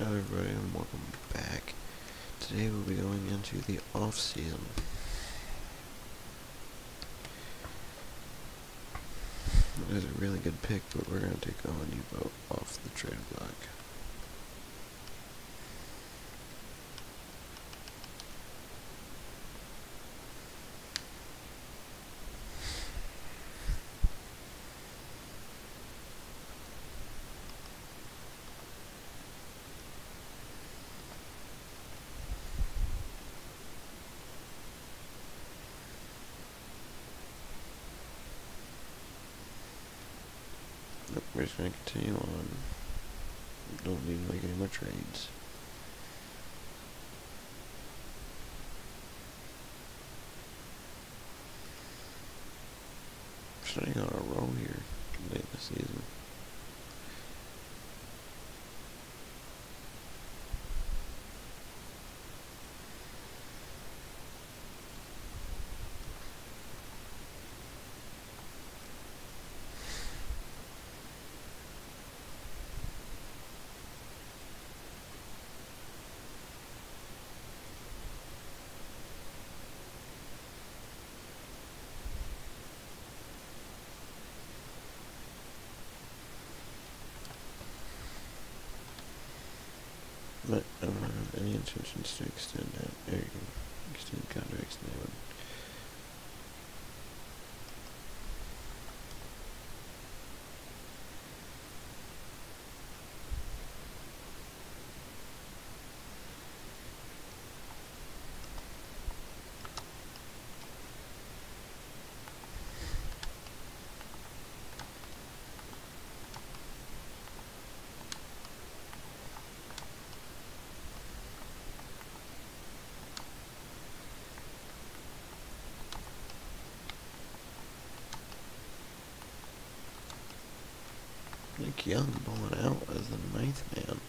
Hello everybody and welcome back. Today we'll be going into the off season. It is a really good pick, but we're going to take boat off the trade block. Nope, we're just going to continue on. Don't need to make any more trades. Starting on a roll here late in the season. But I don't have any intentions to extend that, extend contracts now. Nick Young balling out as the ninth man.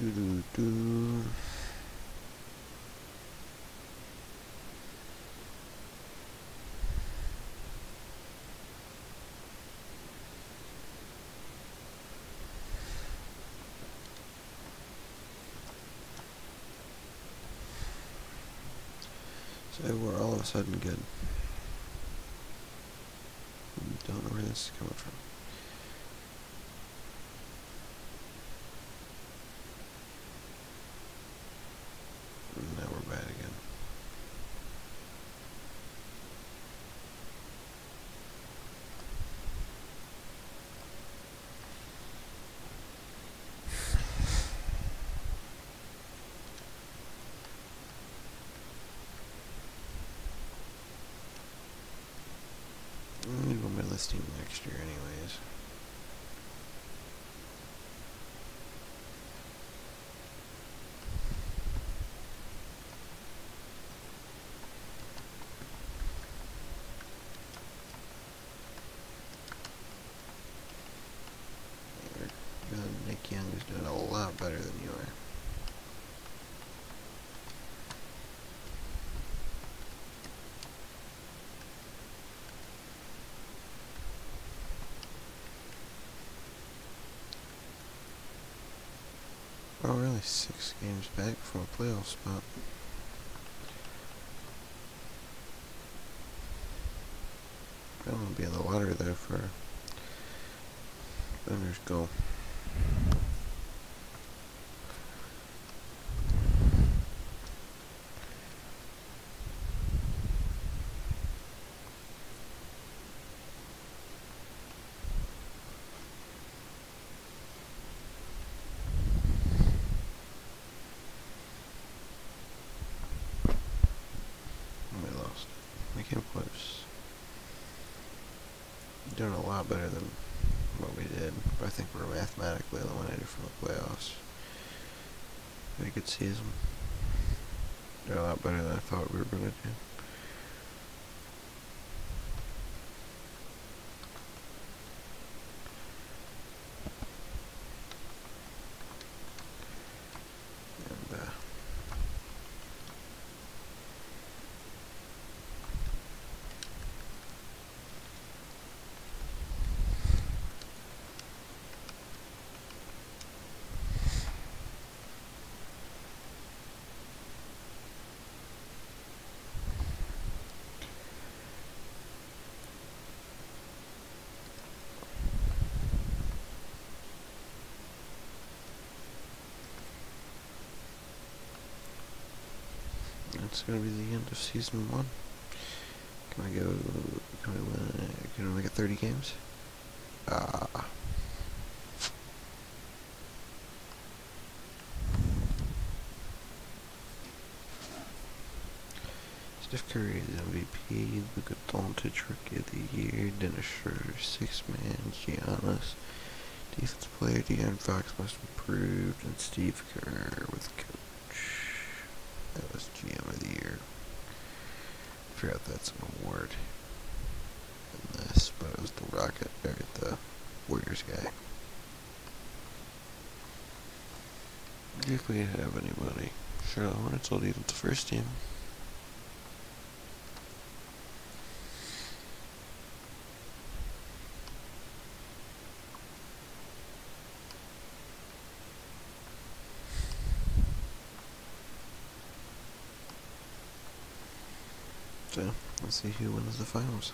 Do do do. So we're all of a sudden good. Don't know where this is coming from. Now we're bad again. I'm listing next year anyways. God, Nick Young is doing a lot better than you are. Oh, really? Six from a playoff spot. I'm gonna be in the water there for Thunder's goal. doing a lot better than what we did. But I think we're mathematically eliminated from the playoffs. Had a good season. They're a lot better than I thought we were going to do. That's gonna be the end of season one. Can I go? Can we win? Can it 30 games? Ah. Steph Curry is MVP, Luka Doncic Rookie of the Year, Dennis Schroeder Six Man, Giannis Defense Player, De'Aaron Fox Most Improved, and Steve Kerr with. That was GM of the Year. I forgot that's an award in this, but it was the Rocket, or the Warriors guy. If we have anybody. Charlotte Hornets will lead the first team. Let's see who wins the finals.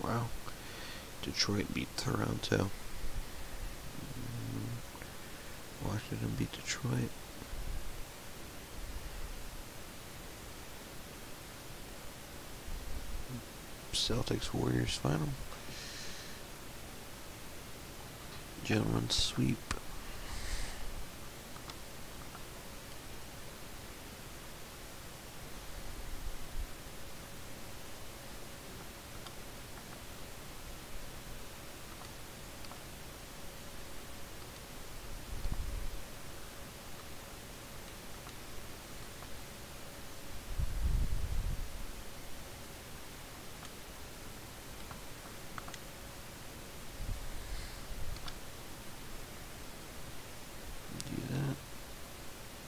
Wow. Detroit beat Toronto. Mm, Washington beat Detroit. Celtics Warriors final. Gentlemen sweep.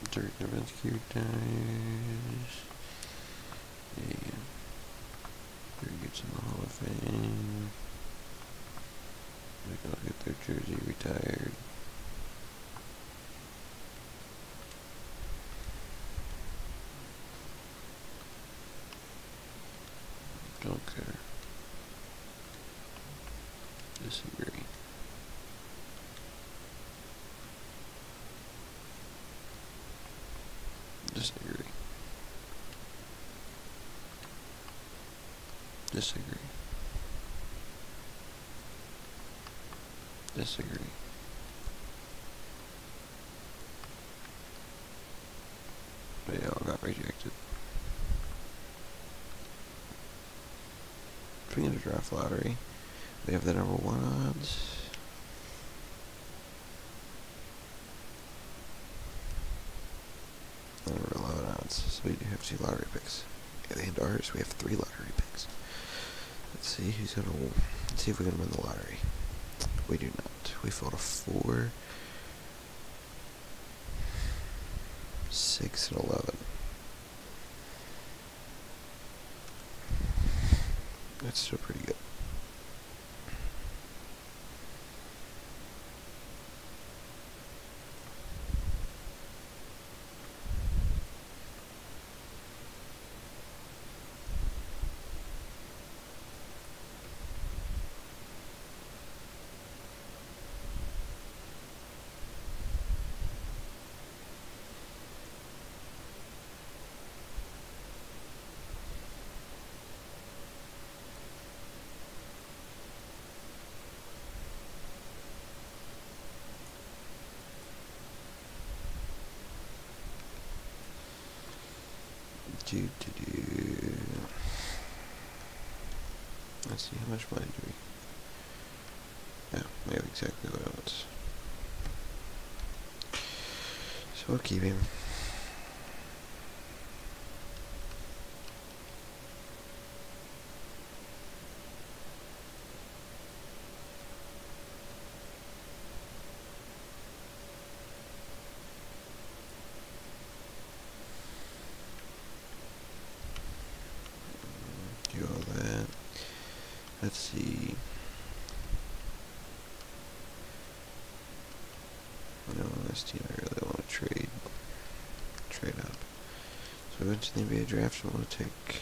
Do that. Dirk Nowitzki retires. Yeah. Dirk gets in the Hall of Fame. They go get their jersey retired. Don't care. Disagree. Disagree. Disagree. Disagree. They all got rejected. Speaking of draft lottery, we have the number one odds. the number 11 odds. So we do have two lottery picks. At the end of ours, we have three lottery picks. Let's see who's gonna. Let's see if we can win the lottery. We do not. We filled a four, six, and eleven. That's still pretty good. Do do do. Let's see how much money do we. Yeah, we have exactly what I want. So we'll keep him. do all that. Let's see. No, this team I really want to trade trade up. So eventually maybe a draft and we'll take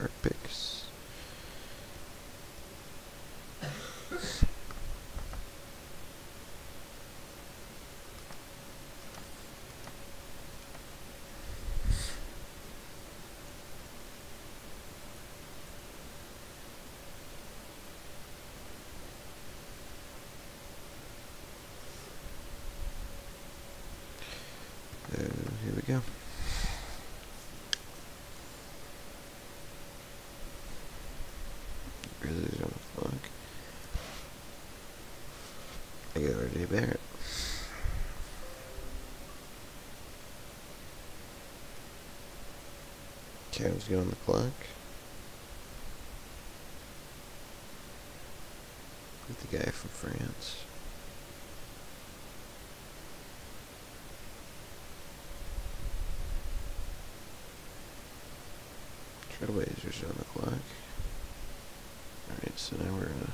our picks. So here we go. Grizzlies on the clock. I got RJ Barrett. Cavs get on the clock. With the guy from France. Trailblazers on the clock. Alright, so now we're gonna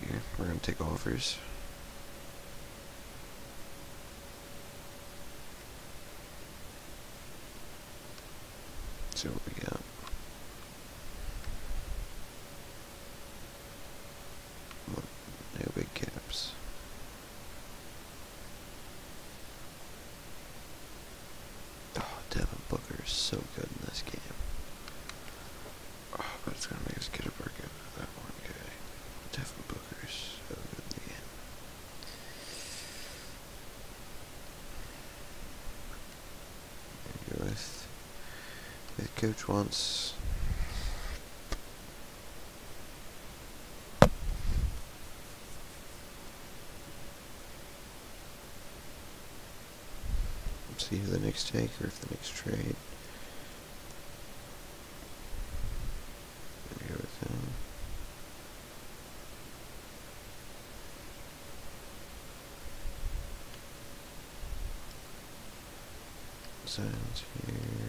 here, we're gonna take offers. What we got. What- No big caps. Oh, Devin Booker is so good in this game. Oh, but it's gonna make us get a break out of that one guy. Devin Booker is so good in the game. There you go with, with coach wants. Let's see who the next take or if the next trade. There you go with them. Zion's here.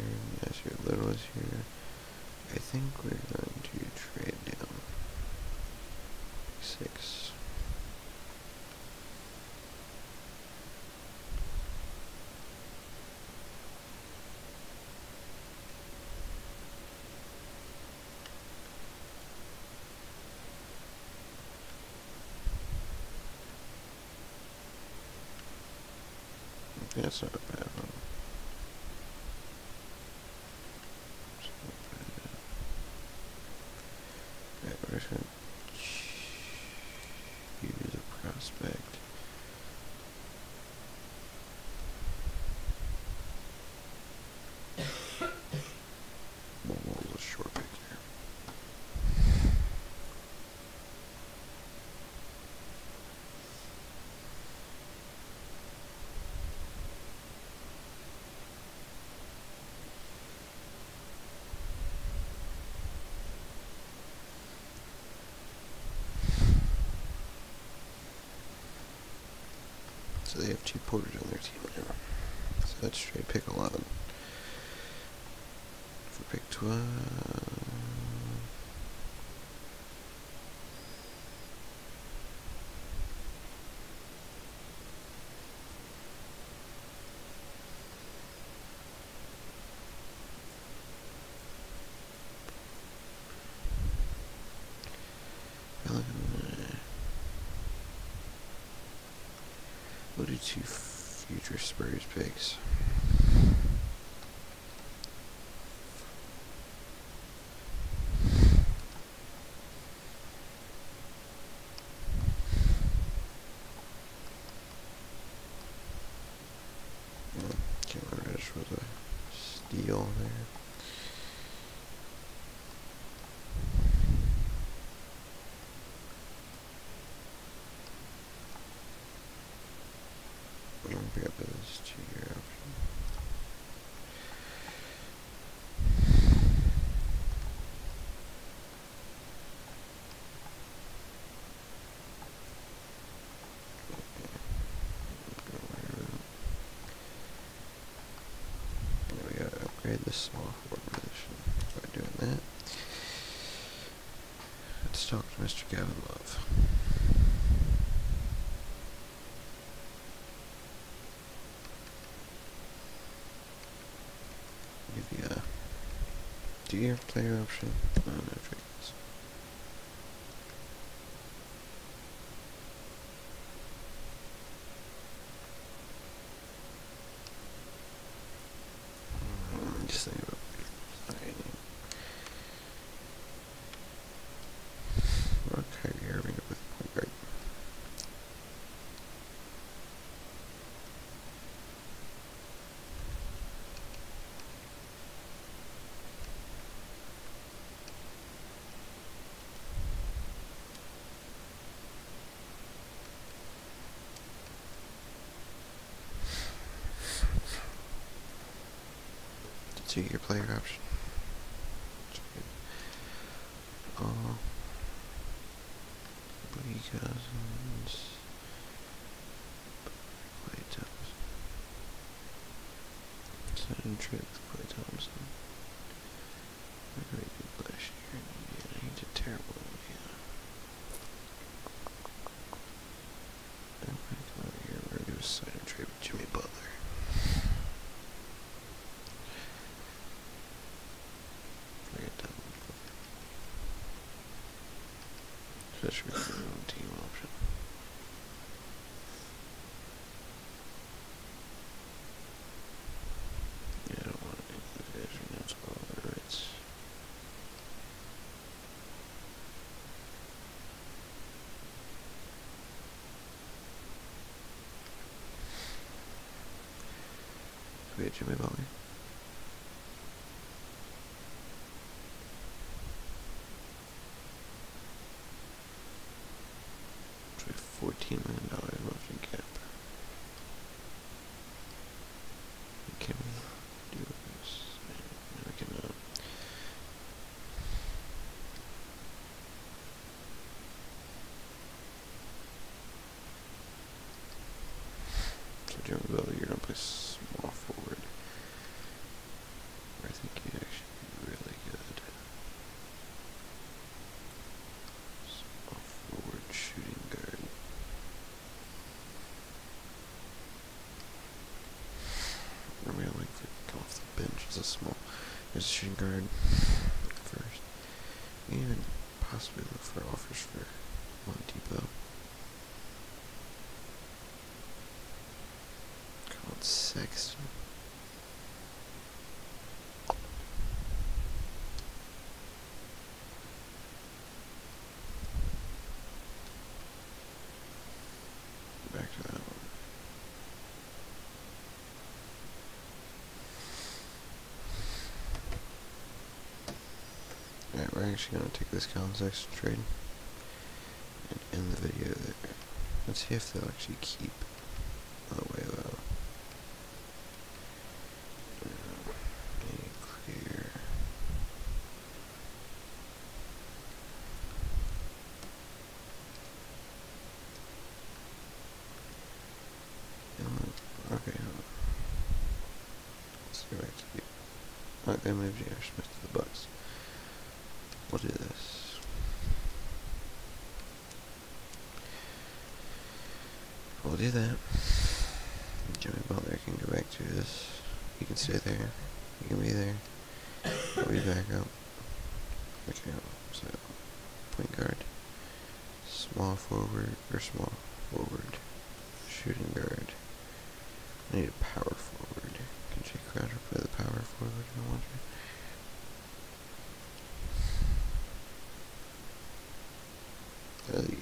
Nassir Little is here. I think we're going to trade down six. Bad one. It's not bad. Right, we're just gonna use a prospect. We'll roll a short pick here. So they have two porters on their team now. So that's straight pick 11. For pick 12. We'll two future Spurs picks. ear player option. so your player option. Uh, Lee Cousins. Klay Thompson. Sudden trip with Klay Thompson. Very good last year in He's a terrible 位置没方位。record. Alright, we're actually going to take this Collins trade and end the video there. Let's see if they'll actually keep there. You can be there. I'll be back up. Okay, so point guard, small forward or small forward, shooting guard. I need a power forward. Can Jay Crowder play the power forward? I wonder. Uh,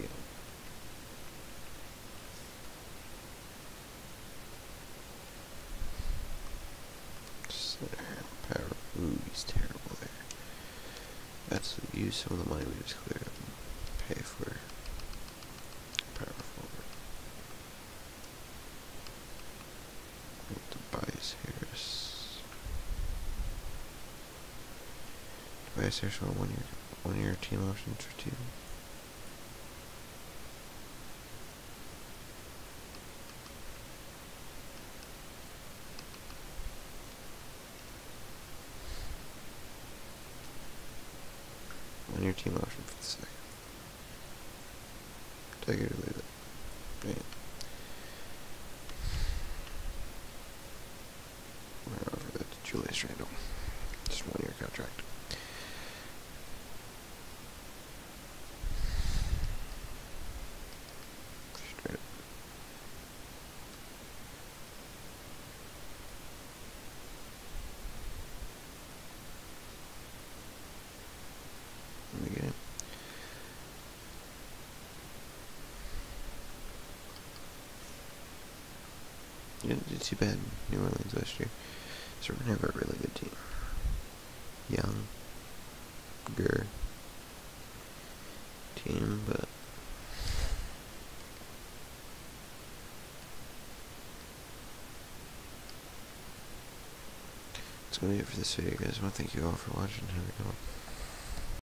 Harris want one year one year team options for two. One year team option for the second. Take it or leave it. Right. We're over that to Julius Randle. Just one year contract. Straight up. Let me get it. You didn't do too bad New Orleans last year. So we're gonna have a really good team. Young, Gur team, but that's gonna be it for this video, guys. I want to thank you all for watching. Have a good one.